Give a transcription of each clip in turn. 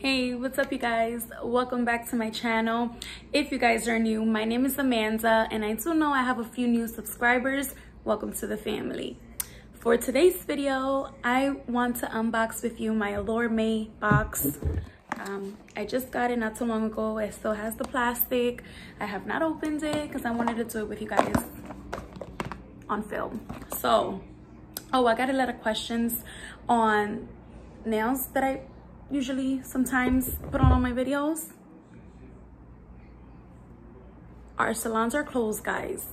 Hey, what's up you guys? Welcome back to my channel. If you guys are new, my name is Amanda and I do know I have a few new subscribers. Welcome to the family. For today's video, I want to unbox with you my Allure May box. Um, I just got it not too long ago. It still has the plastic. I have not opened it because I wanted to do it with you guys on film. So, oh, I got a lot of questions on nails that I usually sometimes put on all my videos. Our salons are closed, guys.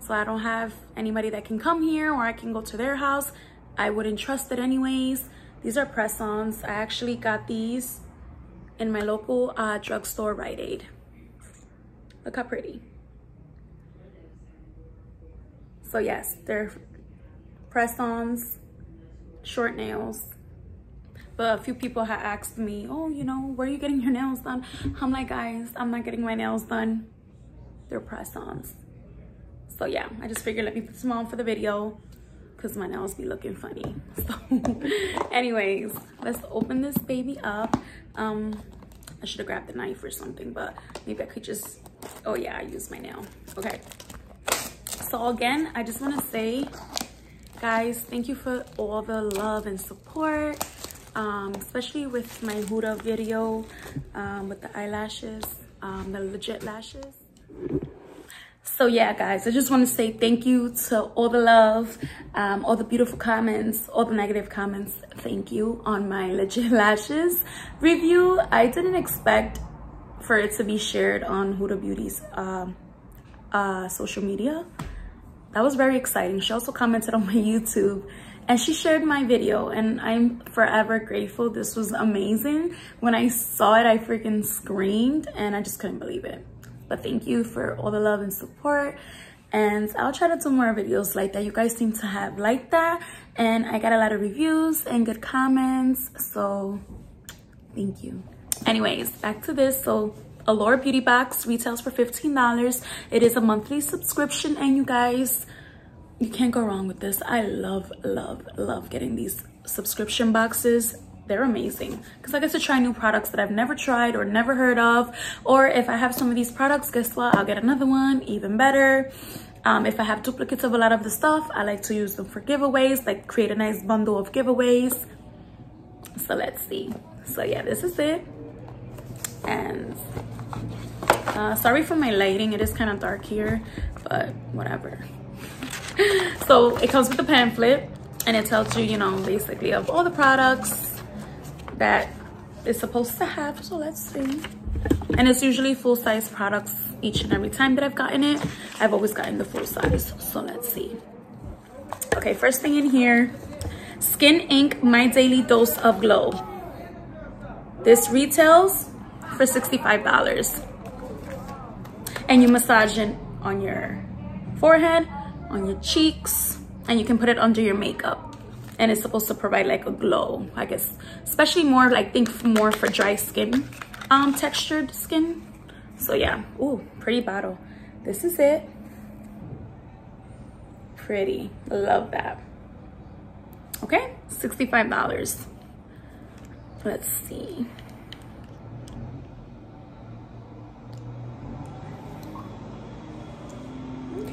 So I don't have anybody that can come here or I can go to their house. I wouldn't trust it anyways. These are press-ons. I actually got these in my local uh, drugstore Rite Aid. Look how pretty. So yes, they're press-ons, short nails. But a few people have asked me, oh, you know, where are you getting your nails done? I'm like, guys, I'm not getting my nails done. They're press-ons. So yeah, I just figured let me put some on for the video because my nails be looking funny. So anyways, let's open this baby up. Um, I should have grabbed the knife or something, but maybe I could just, oh yeah, I used my nail. Okay. So again, I just want to say, guys, thank you for all the love and support um, especially with my Huda video um, with the eyelashes, um, the legit lashes. So yeah, guys, I just want to say thank you to all the love, um, all the beautiful comments, all the negative comments. Thank you on my legit lashes review. I didn't expect for it to be shared on Huda Beauty's uh, uh, social media. That was very exciting. She also commented on my YouTube and she shared my video and I'm forever grateful. This was amazing. When I saw it, I freaking screamed and I just couldn't believe it. But thank you for all the love and support. And I'll try to do more videos like that. You guys seem to have liked that. And I got a lot of reviews and good comments. So thank you. Anyways, back to this. So Allure Beauty Box retails for $15. It is a monthly subscription and you guys, you can't go wrong with this. I love love love getting these subscription boxes. They're amazing. Because i get to try new products that i've never tried or never heard of. Or if i have some of these products guess what? I'll get another one even better. Um, if i have duplicates of a lot of the stuff i like to use them for giveaways like create a nice bundle of giveaways. So let's see. So yeah this is it. And uh, sorry for my lighting. It is kind of dark here but whatever so it comes with a pamphlet and it tells you, you know, basically of all the products that it's supposed to have. So let's see. And it's usually full size products each and every time that I've gotten it. I've always gotten the full size. So let's see. Okay, first thing in here, Skin Inc. My Daily Dose of Glow. This retails for $65. And you massage it on your forehead on your cheeks and you can put it under your makeup. And it's supposed to provide like a glow i guess. Especially more like think more for dry skin um textured skin. So yeah. Ooh, pretty bottle. This is it. Pretty. Love that. Okay? 65 dollars. Let's see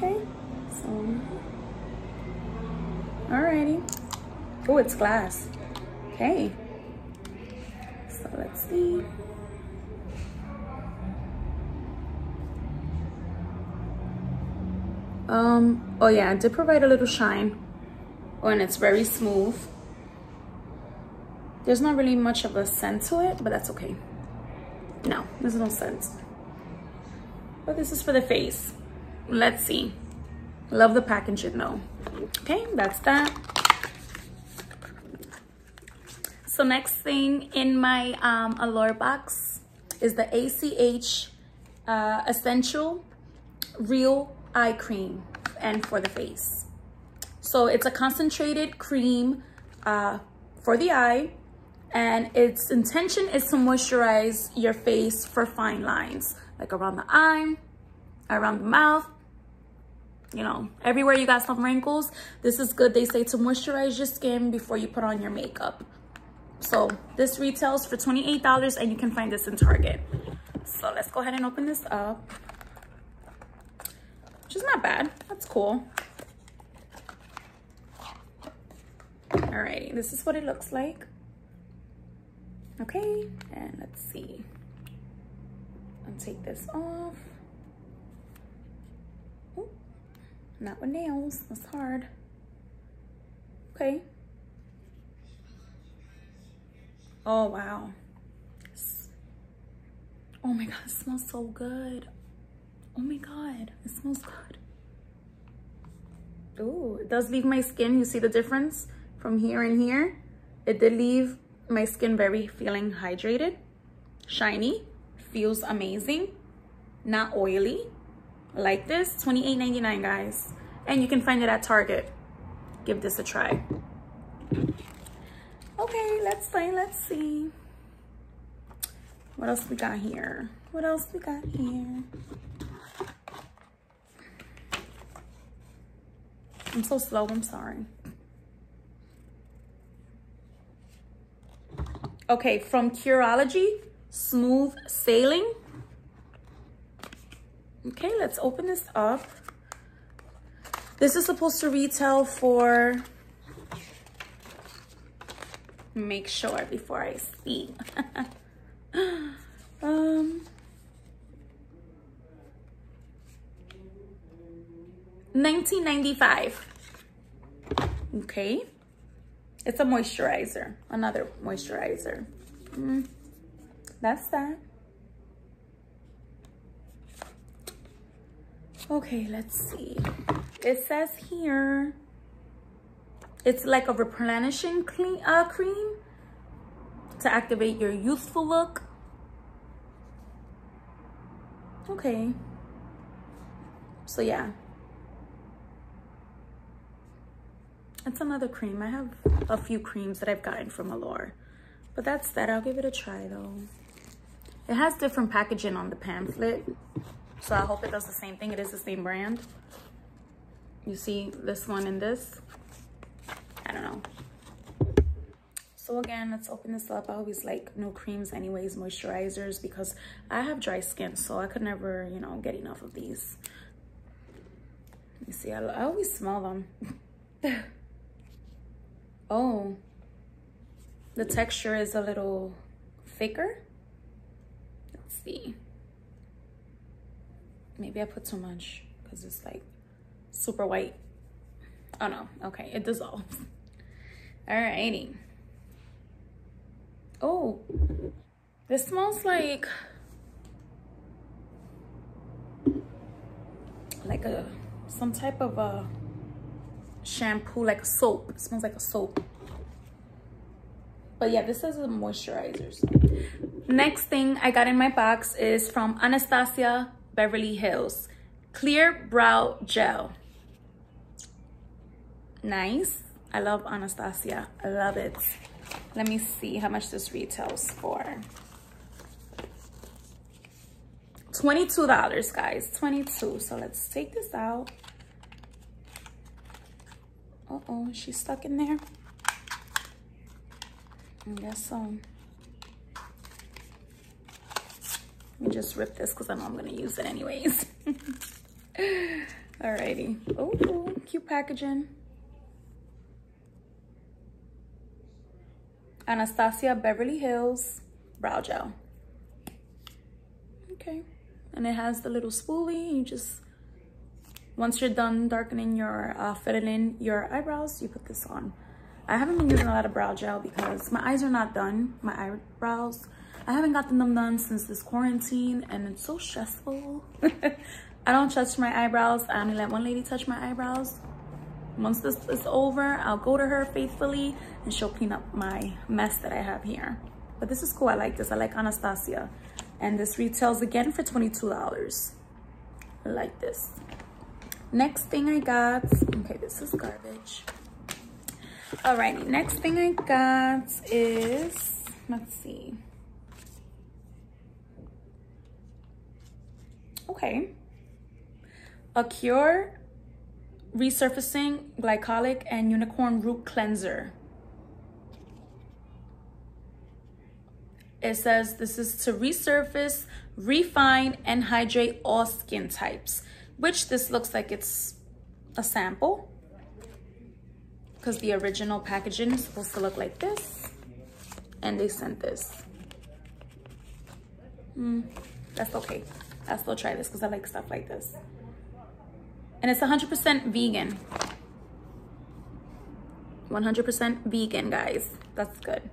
okay Alrighty. Oh, it's glass. Okay. So let's see. Um, oh yeah, I did provide a little shine. Oh, and it's very smooth. There's not really much of a scent to it, but that's okay. No, there's no scent. But this is for the face. Let's see. Love the packaging though. Okay, that's that. So next thing in my um, Allure box is the AHC uh, Essential Real Eye Cream and for the face. So it's a concentrated cream uh, for the eye and its intention is to moisturize your face for fine lines like around the eye, around the mouth, you know, everywhere you got some wrinkles, this is good. They say to moisturize your skin before you put on your makeup. So this retails for $28 and you can find this in Target. So let's go ahead and open this up. Which is not bad. That's cool. Alrighty, this is what it looks like. Okay, and let's see. I'll take this off. Not with nails, that's hard. Okay. Oh, wow. Oh my God, it smells so good. Oh my God, it smells good. Oh, it does leave my skin. You see the difference from here and here? It did leave my skin very feeling hydrated, shiny, feels amazing, not oily. Like this, $28.99, guys. And you can find it at Target. Give this a try. Okay, let's play, let's see. What else we got here? What else we got here? I'm so slow, I'm sorry. Okay, from Curology, Smooth Sailing. Okay, let's open this up. This is supposed to retail for, make sure before I speak. um, Nineteen ninety-five. Okay. It's a moisturizer, another moisturizer. Mm, that's that. Okay, let's see. It says here, it's like a replenishing clean, uh, cream to activate your youthful look. Okay. So yeah, It's another cream. I have a few creams that I've gotten from Allure. But that's that. I'll give it a try though. It has different packaging on the pamphlet. So I hope it does the same thing. It is the same brand. You see this one and this? I don't know. So again, let's open this up. I always like new creams anyways, moisturizers, because I have dry skin. So I could never, you know, get enough of these. Me see. I, I always smell them. Oh, the texture is a little thicker. Let's see. Maybe I put too much because it's like super white. Oh no, okay, it dissolves. Alrighty. Oh, this smells like like a some type of a shampoo, like a soap. It smells like a soap. But yeah, this is a moisturizers. Next thing I got in my box is from Anastasia Beverly Hills. Clear Brow Gel. Nice. I love Anastasia. I love it. Let me see how much this retails for. $22, guys. 22 So let's take this out. Uh-oh, she's stuck in there. I guess so. Let me just rip this because I know I'm going to use it anyways. Alrighty. Oh, cute packaging. Anastasia Beverly Hills Brow Gel. Okay. And it has the little spoolie. You just once you're done darkening your, uh, filling in your eyebrows, you put this on. I haven't been using a lot of brow gel because my eyes are not done, my eyebrows. I haven't gotten them done since this quarantine and it's so stressful. I don't touch my eyebrows. I only let one lady touch my eyebrows. Once this is over, I'll go to her faithfully and she'll clean up my mess that I have here. But this is cool. I like this. I like Anastasia. And this retails again for $22. I like this. Next thing I got, okay, this is garbage. Alrighty, next thing I got is, let's see. Okay. Acure Resurfacing Glycolic and Unicorn Root Cleanser. it says this is to resurface, refine, and hydrate all skin types, which this looks like it's a sample because the original packaging is supposed to look like this and they sent this. Mm, that's okay. I'll still try this because I like stuff like this. And it's 100% vegan. 100% vegan, guys. That's good.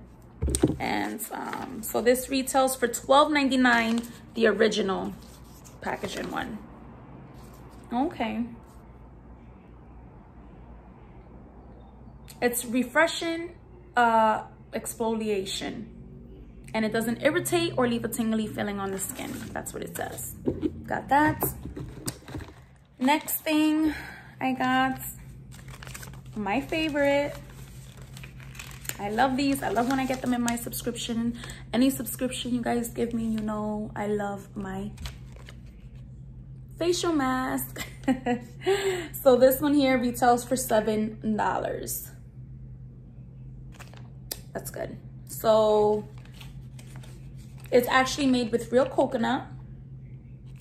And um, so this retails for $12.99, the original packaging one. Okay. It's refreshing uh, exfoliation. And it doesn't irritate or leave a tingly feeling on the skin. That's what it says. Got that. Next thing I got, my favorite. I love these. I love when I get them in my subscription. Any subscription you guys give me, you know I love my facial mask. so this one here retails for $7 that's good. So it's actually made with real coconut.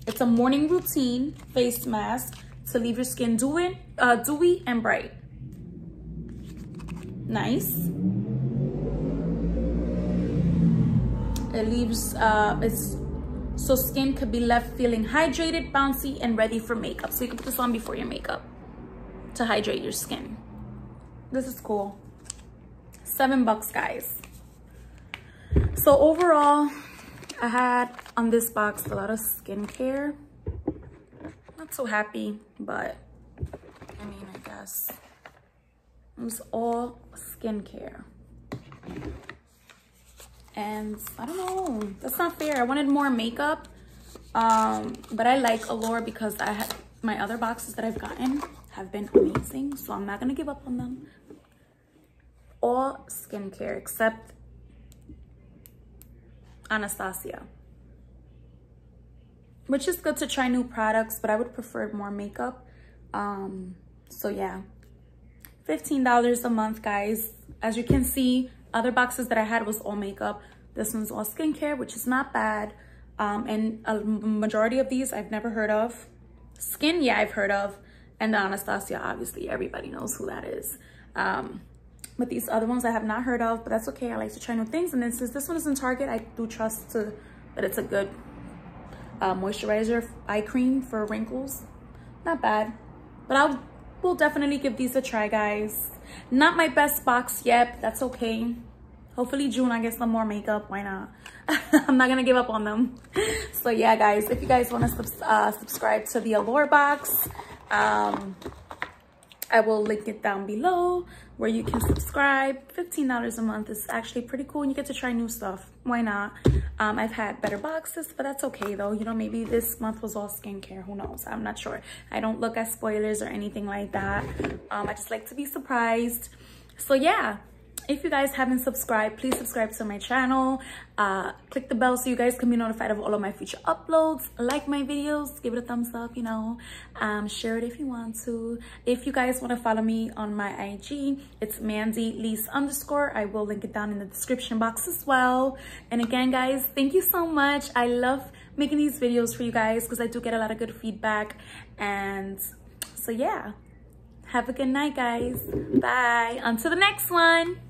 It's a morning routine face mask to leave your skin dewy, uh, dewy and bright. Nice. It leaves, uh, it's so skin could be left feeling hydrated, bouncy, and ready for makeup. So you can put this on before your makeup to hydrate your skin. This is cool seven bucks guys so overall i had on this box a lot of skincare. Not so happy but i mean i guess. It was all skincare. And i don't know. That's not fair. I wanted more makeup um but i like allure because i had my other boxes that i've gotten have been amazing so i'm not gonna give up on them. All skincare except Anastasia. Which is good to try new products, but I would prefer more makeup. Um, so yeah, $15 a month, guys. As you can see, other boxes that I had was all makeup. This one's all skincare, which is not bad. Um, and a majority of these I've never heard of. Skin, yeah, I've heard of. And Anastasia, obviously, everybody knows who that is. Um, but these other ones I have not heard of, but that's okay. I like to try new things. And then since this one is in Target, I do trust to, that it's a good uh, moisturizer eye cream for wrinkles. Not bad. But I will definitely give these a try, guys. Not my best box yet, that's okay. Hopefully June I get some more makeup. Why not? I'm not gonna give up on them. So yeah, guys, if you guys want to sub uh, subscribe to the Allure box, um, I will link it down below where you can subscribe. $15 a month is actually pretty cool and you get to try new stuff. Why not? Um, I've had better boxes, but that's okay though. You know, maybe this month was all skincare. Who knows? I'm not sure. I don't look at spoilers or anything like that. Um, I just like to be surprised. So yeah, if you guys haven't subscribed, please subscribe to my channel. Uh, click the bell so you guys can be notified of all of my future uploads. Like my videos, give it a thumbs up, you know. Um, share it if you want to. If you guys want to follow me on my IG, it's Mandee Lis underscore. I will link it down in the description box as well. And again, guys, thank you so much. I love making these videos for you guys because I do get a lot of good feedback. And so yeah, have a good night, guys. Bye. until the next one.